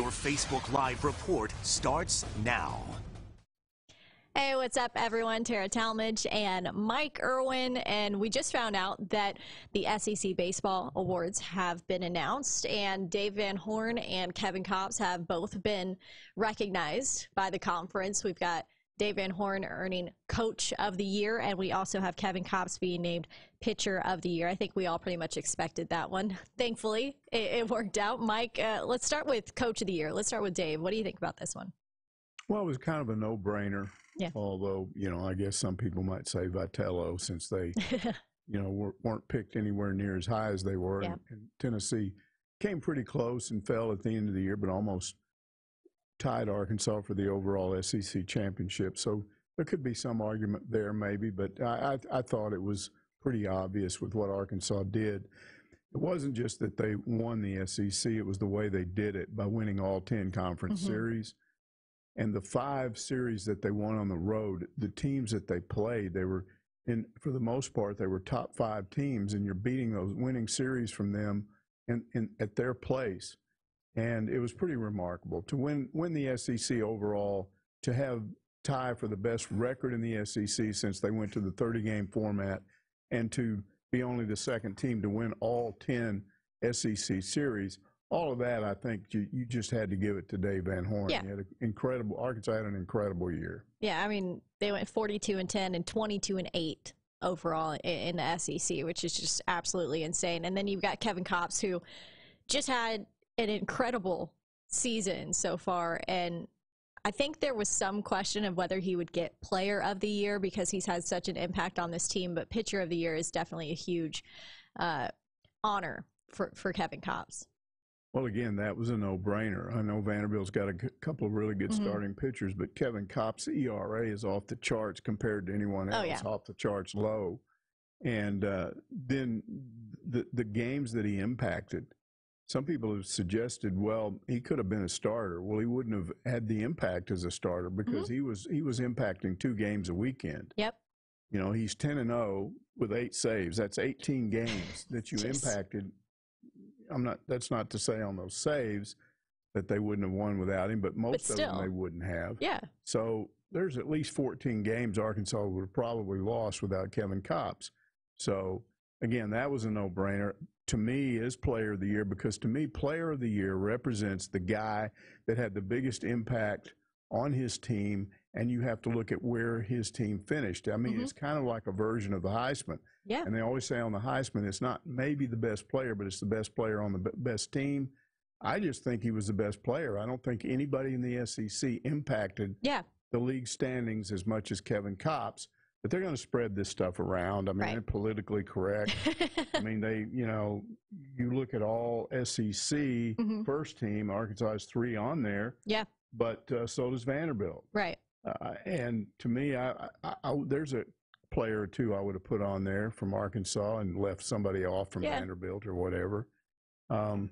Your Facebook Live report starts now. Hey, what's up, everyone? Tara Talmadge and Mike Irwin. And we just found out that the SEC Baseball Awards have been announced, and Dave Van Horn and Kevin Kopps have both been recognized by the conference. We've got Dave Van Horn earning Coach of the Year, and we also have Kevin Kopps being named Pitcher of the Year. I think we all pretty much expected that one. Thankfully, it, it worked out. Mike, uh, let's start with Coach of the Year. Let's start with Dave. What do you think about this one? Well, it was kind of a no-brainer. Yeah. Although, you know, I guess some people might say Vitello since they, you know, weren't picked anywhere near as high as they were. Yeah. And, and Tennessee came pretty close and fell at the end of the year, but almost tied Arkansas for the overall SEC championship. So there could be some argument there, maybe, but I, I, I thought it was pretty obvious with what Arkansas did. It wasn't just that they won the SEC, it was the way they did it by winning all 10 conference Mhm. series. And the five series that they won on the road, the teams that they played, they were, in for the most part, they were top five teams, and you're beating those winning series from them in, in, at their place and it was pretty remarkable to win win the SEC overall to have tie for the best record in the SEC since they went to the 30 game format and to be only the second team to win all 10 SEC series all of that I think you, you just had to give it to Dave Van Horn Yeah. he had an incredible Arkansas had an incredible year Yeah, I mean, they went 42 and 10 and 22 and 8 overall in the SEC, which is just absolutely insane. And then you've got Kevin Kopps who just had an incredible season so far. And I think there was some question of whether he would get player of the year because he's had such an impact on this team, but pitcher of the year is definitely a huge uh, honor for, for Kevin Kopps. Well, again, that was a no-brainer. I know Vanderbilt's got a c- couple of really good Mhm. starting pitchers, but Kevin Kopps' ERA is off the charts compared to anyone else, Oh, else, yeah. off the charts low. And uh, then the the games that he impacted, some people have suggested, well, he could have been a starter. Well, he wouldn't have had the impact as a starter because mm-hmm. he was he was impacting two games a weekend. Yep. You know, he's ten and zero with eight saves. That's eighteen games that you Jeez. impacted. I'm not. That's not to say on those saves that they wouldn't have won without him, but most of them they wouldn't have. Yeah. So there's at least 14 games Arkansas would have probably lost without Kevin Kopps. So again, that was a no-brainer to me is player of the year because to me, player of the year represents the guy that had the biggest impact on his team, and you have to look at where his team finished. I mean, Mhm. it's kind of like a version of the Heisman. Yeah. And they always say on the Heisman, it's not maybe the best player, but it's the best player on the be- best team. I just think he was the best player. I don't think anybody in the SEC impacted Yeah. the league standings as much as Kevin Kopps, but they're going to spread this stuff around. I mean, Right. they're politically correct. I mean, they, you know, you look at all SEC Mhm. first team, Arkansas has three on there, yeah. but uh, so does Vanderbilt. Right. Uh, and to me, I, I, I, there's a player or two I would have put on there from Arkansas and left somebody off from Yeah. Vanderbilt or whatever. Um,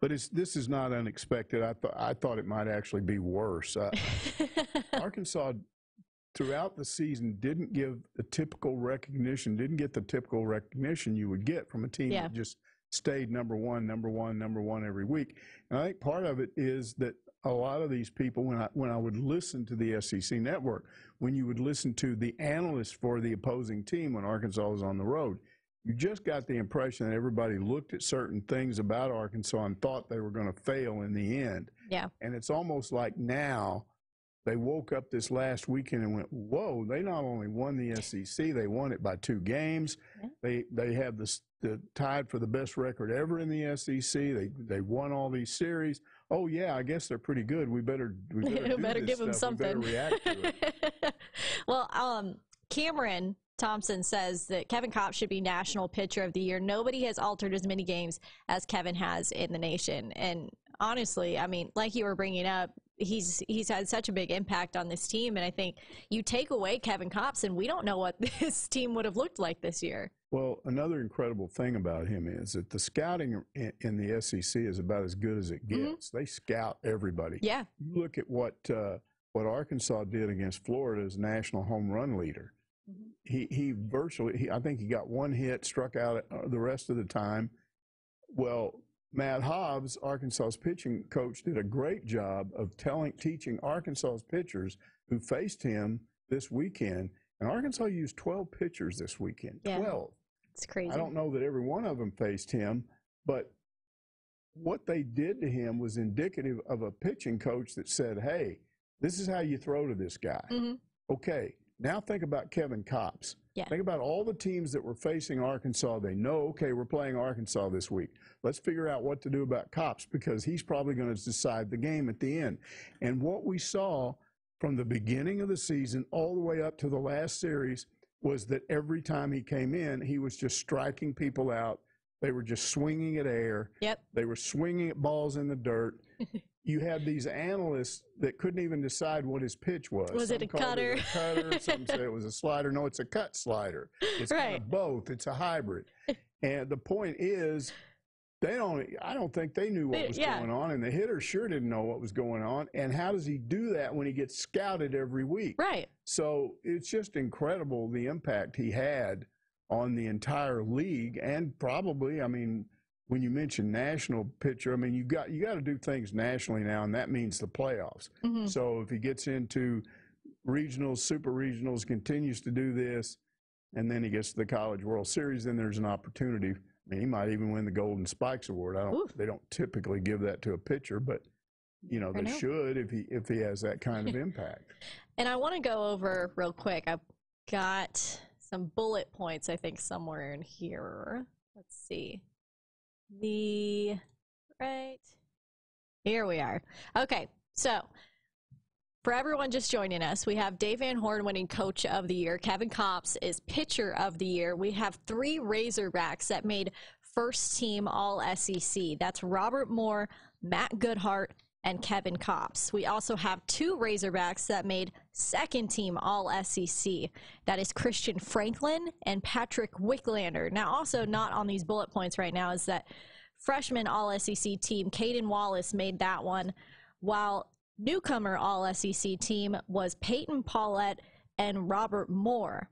but it's this is not unexpected. I thought I thought it might actually be worse. Uh, Arkansas throughout the season didn't give the typical recognition, didn't get the typical recognition you would get from a team Yeah. that just stayed number one, number one, number one every week. And I think part of it is that a lot of these people, when I when I would listen to the SEC network, when you would listen to the analysts for the opposing team when Arkansas was on the road, you just got the impression that everybody looked at certain things about Arkansas and thought they were going to fail in the end. Yeah. And it's almost like now they woke up this last weekend and went, "Whoa! They not only won the SEC, they won it by two games. Yeah. They they have the, the tied for the best record ever in the SEC. They they won all these series. Oh yeah, I guess they're pretty good. We better we better, better give them stuff. We something. react well, um, Cameron Thompson says that Kevin Kopp should be National Pitcher of the Year. Nobody has altered as many games as Kevin has in the nation. And honestly, I mean, like you were bringing up, he's he's had such a big impact on this team. And I think you take away Kevin Kopps, and we don't know what this team would have looked like this year. Well, another incredible thing about him is that the scouting in, the SEC is about as good as it Mhm. gets. They scout everybody. Yeah, You look at what uh, what Arkansas did against Florida as national home run leader. Mhm. He he virtually he, I think he got one hit, struck out uh, the rest of the time. Well, Matt Hobbs, Arkansas's pitching coach, did a great job of telling, teaching Arkansas's pitchers who faced him this weekend. And Arkansas used 12 pitchers this weekend. Yeah. 12. It's crazy. I don't know that every one of them faced him, but what they did to him was indicative of a pitching coach that said, hey, this is how you throw to this guy. Mhm. Okay, now think about Kevin Kopps. Yeah. Think about all the teams that were facing Arkansas. They know, okay, we're playing Arkansas this week. Let's figure out what to do about Kopps because he's probably going to decide the game at the end. And what we saw from the beginning of the season all the way up to the last series was that every time he came in, he was just striking people out. They were just swinging at air. Yep. They were swinging at balls in the dirt. you had these analysts that couldn't even decide what his pitch was. Was it a cutter? a cutter. Some said it was a slider. No, it's a cut slider. It's kind of both. It's a hybrid. And the point is, they don't. I don't think they knew what was yeah. going on, and the hitter sure didn't know what was going on. And how does he do that when he gets scouted every week? Right. So it's just incredible the impact he had on the entire league, and probably, I mean, when you mention national pitcher, I mean you got you got to do things nationally now, and that means the playoffs. Mhm. So if he gets into regionals, super regionals, continues to do this, and then he gets to the College World Series, then there's an opportunity. I mean, he might even win the Golden Spikes Award. I don't. Ooh. They don't typically give that to a pitcher, but you know they should if he if he has that kind of impact. And I want to go over real quick. I've got some bullet points, I think, somewhere in here. Let's see. The right here we are. Okay, so for everyone just joining us, we have Dave Van Horn winning Coach of the Year. Kevin Kopps is Pitcher of the Year. We have three Razorbacks that made first team All SEC. That's Robert Moore, Matt Goodheart, and Kevin Kopps. We also have two Razorbacks that made second team All SEC. That is Christian Franklin and Patrick Wicklander. Now, also not on these bullet points right now is that freshman All SEC team Cayden Wallace made that one, while newcomer All SEC team was Peyton Pallette and Robert Moore.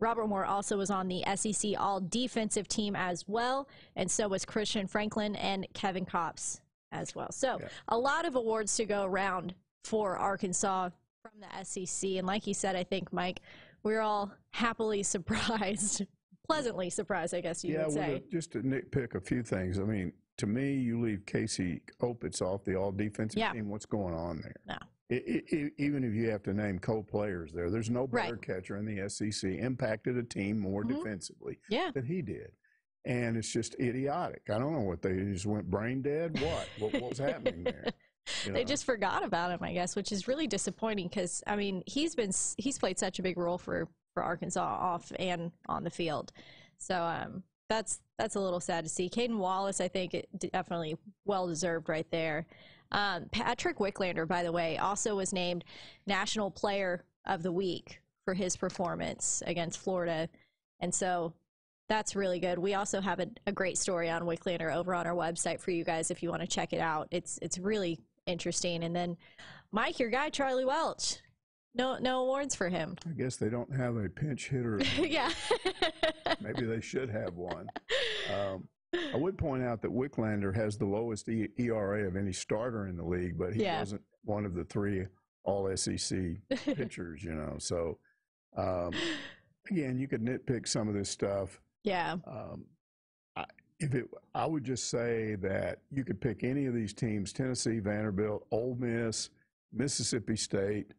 Robert Moore also was on the SEC All Defensive team as well, and so was Christian Franklin and Kevin Kopps as well. So Yeah. a lot of awards to go around for Arkansas from the SEC, and like you said, I think Mike, we're all happily surprised, pleasantly surprised, I guess you yeah, would well, say. the- just to nitpick a few things. I mean, to me, you leave Casey Opitz off the all defensive Yeah. team. What's going on there? No. I- I- I- even if you have to name co-players there, there's no better Right. catcher in the SEC. Impacted a team more Mhm. defensively Yeah. than he did, and it's just idiotic. I don't know what they just went brain dead. What? what, what was happening there? You They just forgot about him, I guess, which is really disappointing because I mean he's been he's played such a big role for for Arkansas off and on the field, so um, that's that's a little sad to see. Cayden Wallace, I think, it definitely well deserved right there. Um, Patrick Wicklander, by the way, also was named National Player of the Week for his performance against Florida, and so that's really good. We also have a, a great story on Wicklander over on our website for you guys if you want to check it out. It's it's really interesting. And then Mike, your guy Charlie Welch, no no awards for him. I guess they don't have a pinch hitter. yeah. Maybe they should have one. Um, I would point out that Wicklander has the lowest e- ERA of any starter in the league, but he Yeah. wasn't one of the three All SEC pitchers, you know. So um, again, you could nitpick some of this stuff. yeah. Um, I, if it, I would just say that you could pick any of these teams: Tennessee, Vanderbilt, Ole Miss, Mississippi State,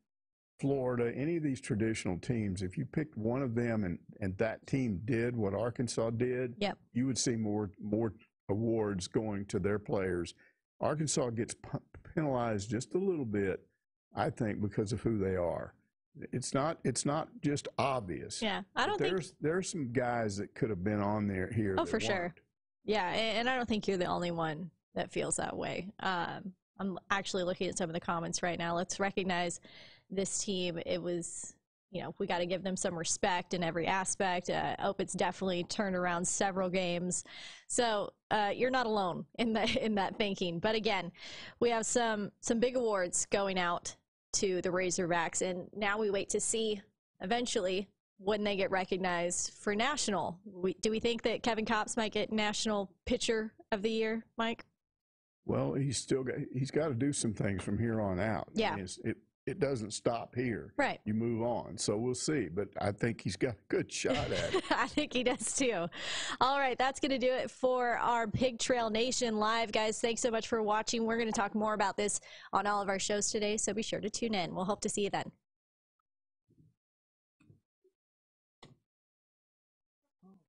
Florida, any of these traditional teams. If you picked one of them and and that team did what Arkansas did, Yep. you would see more more awards going to their players. Arkansas gets p- penalized just a little bit, I think, because of who they are. It's not it's not just obvious. Yeah. I don't think there's there's some guys that could have been on there here. Oh, for sure. Yeah, and I don't think you're the only one that feels that way. Um, I'm actually looking at some of the comments right now. Let's recognize this team. It was, you know, we got to give them some respect in every aspect. Uh, Opitz definitely turned around several games, so uh, you're not alone in that in that thinking. But again, we have some some big awards going out to the Razorbacks, and now we wait to see eventually when they get recognized for national. We, do we think that Kevin Kopps might get national pitcher of the year, Mike? Well, he's still got he's got to do some things from here on out. I Yeah. mean, it it doesn't stop here. Right. You move on. So we'll see. But I think he's got a good shot at it. I think he does too. All right, that's going to do it for our Pig Trail Nation live, guys. Thanks so much for watching. We're going to talk more about this on all of our shows today, so be sure to tune in. We'll hope to see you then.